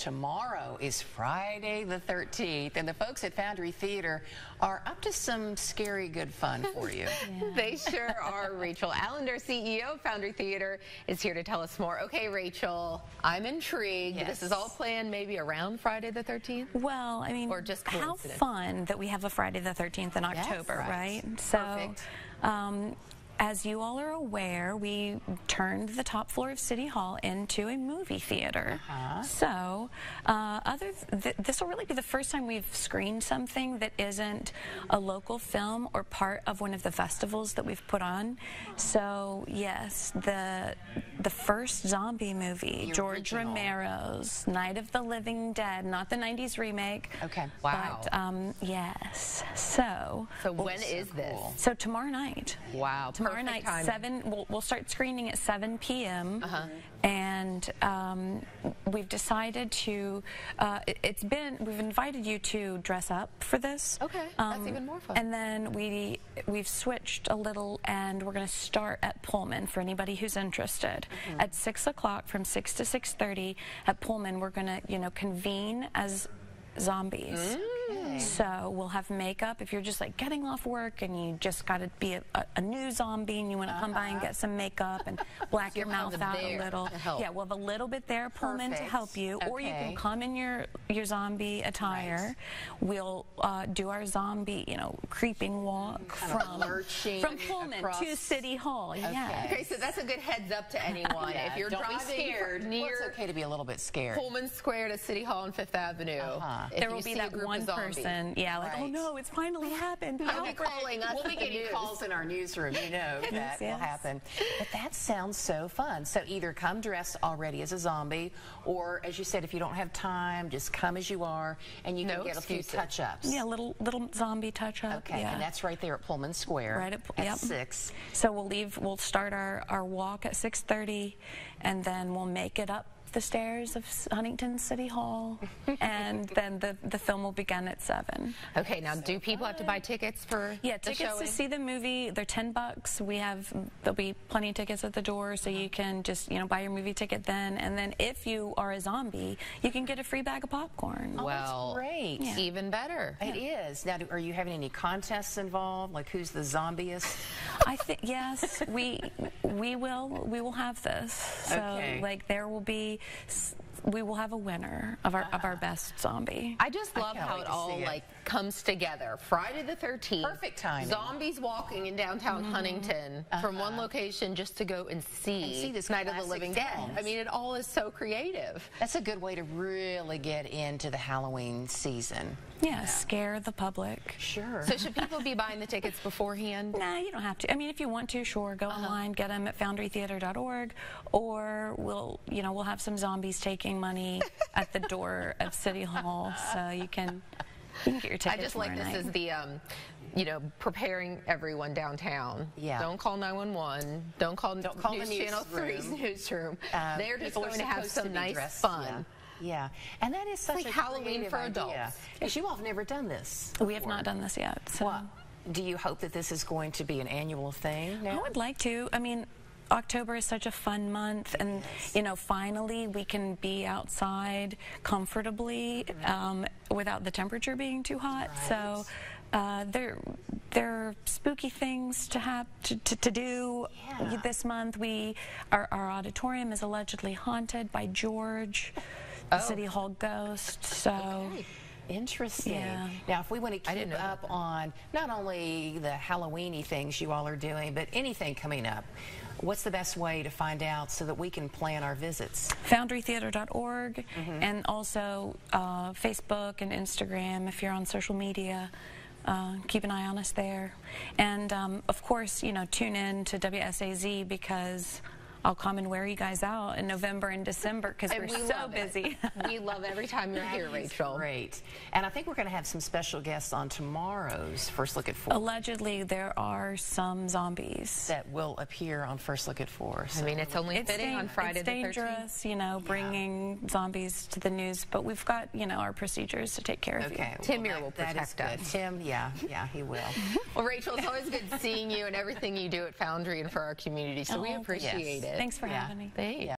tomorrow is Friday the 13th, and the folks at Foundry Theater are up to some scary good fun for you. yeah. They sure are, Rachel. Allender, CEO of Foundry Theater, is here to tell us more. Okay, Rachel, I'm intrigued. Yes. This is all planned maybe around Friday the 13th? Well, I mean, or just how fun that we have a Friday the 13th in October, yes, right. right? So, um, as you all are aware, we turned the top floor of City Hall into a movie theater. Uh -huh. So, uh, other th this will really be the first time we've screened something that isn't a local film or part of one of the festivals that we've put on. So, yes, the the first zombie movie, the George original. Romero's Night of the Living Dead, not the '90s remake. Okay. Wow. But um, yes. So. So when is this? Cool. So tomorrow night. Wow. Tomorrow tomorrow night, timing. seven. We'll, we'll, start screening at 7 p.m. Uh-huh. And um, we've decided to. Uh, it, has been. We've invited you to dress up for this. Okay, um, that's even more fun. And then we we've switched a little, and we're going to start at Pullman for anybody who's interested. Mm-hmm. At six o'clock, from six to six thirty at Pullman, we're going to you know convene as zombies. Mm. So we'll have makeup if you're just like getting off work and you just got to be a, a, a, new zombie and you want to uh -huh. come by and uh-huh. get some makeup and black your mouth out a little. Yeah, we'll have a little bit there, Pullman to help you, okay. or you can come in your your zombie attire. Right. We'll uh, do our zombie, you know, creeping walk kind from from Pullman across. to City Hall. Okay. Yeah. Okay, so that's a good heads up to anyone. yeah, if you're don't driving be scared. near, well, it's okay to be a little bit scared. Pullman Square to City Hall on Fifth Avenue. Uh -huh. There will be that one person, yeah, like, oh, right. oh no, it's finally happened. I'll be calling us. We'll be getting calls in our newsroom. You know that yes, will happen. But that sounds so fun. So either come dressed already as a zombie, or as you said, if you don't have time, just come as you are, and you no can get excuses. a few touch-ups. Yeah, little little zombie touch-up. Okay, yeah. and that's right there at Pullman Square. Right at, at yep. six. So we'll leave. We'll start our our walk at six thirty, and then we'll make it up the stairs of Huntington City Hall, and then the, the film will begin at 7. Okay, now so do people have to buy tickets for Yeah, tickets to see the movie, they're 10 bucks. We have, there'll be plenty of tickets at the door, so you uh-huh. can just, you know, buy your movie ticket then, and then if you are a zombie, you can get a free bag of popcorn. Oh, well, great. Yeah. Even better. It yeah. is. Now, are you having any contests involved? Like, who's the zombiest? I think, yes, we, we will, we will have this. So, okay. like, there will be we will have a winner of our of our best zombie. I just love I how it all it. like comes together. Friday the 13th. Perfect time. Zombies walking in downtown mm. Huntington uh -huh. from one location just to go and see, and see this Night of the Living Dead. I mean, it all is so creative. That's a good way to really get into the Halloween season. Yeah, yeah. scare the public. Sure. So should people be buying the tickets beforehand? Nah, you don't have to. I mean, if you want to, sure, go uh -huh. online, get them at foundrytheater.org, or we'll, you know, we'll have some zombies taking money at the door of City Hall, so you can you can get your tickets. I just like this night. as the, um, you know, preparing everyone downtown. Yeah. Don't call 911. Don't call, Don't call News the news Channel 3's newsroom. Uh, They're just going to have some nice dressed, fun. Yeah. Yeah. and that is such like a Halloween for idea. adults. Because you all have never done this. Before. We have not done this yet. So. Well, do you hope that this is going to be an annual thing? Now? I would like to. I mean, October is such a fun month, and yes. you know, finally we can be outside comfortably um, without the temperature being too hot. Right. So uh, there, there are spooky things to have to, to, to do yeah. this month. We, our, our auditorium is allegedly haunted by George, the oh. City Hall ghost. So. Okay. Interesting. Yeah. Now, if we want to keep up on not only the Halloweeny things you all are doing, but anything coming up, what's the best way to find out so that we can plan our visits? FoundryTheater.org mm -hmm. and also uh, Facebook and Instagram if you're on social media. Uh, keep an eye on us there. And um, of course, you know, tune in to WSAZ because I'll come and wear you guys out in November and December because we're we so busy. we love every time you're here, Rachel. Great. And I think we're going to have some special guests on tomorrow's First Look at Four. Allegedly, there are some zombies that will appear on First Look at Four. So I mean, it's only it's fitting on Friday it's the 13th. dangerous, you know, bringing yeah. zombies to the news, but we've got, you know, our procedures to take care of okay. you. Tim well, will protect us. Tim, yeah, yeah, he will. well, Rachel, it's always good seeing you and everything you do at Foundry and for our community, so oh, we appreciate yes. it. Thanks for yeah. having me. Thanks. Yeah.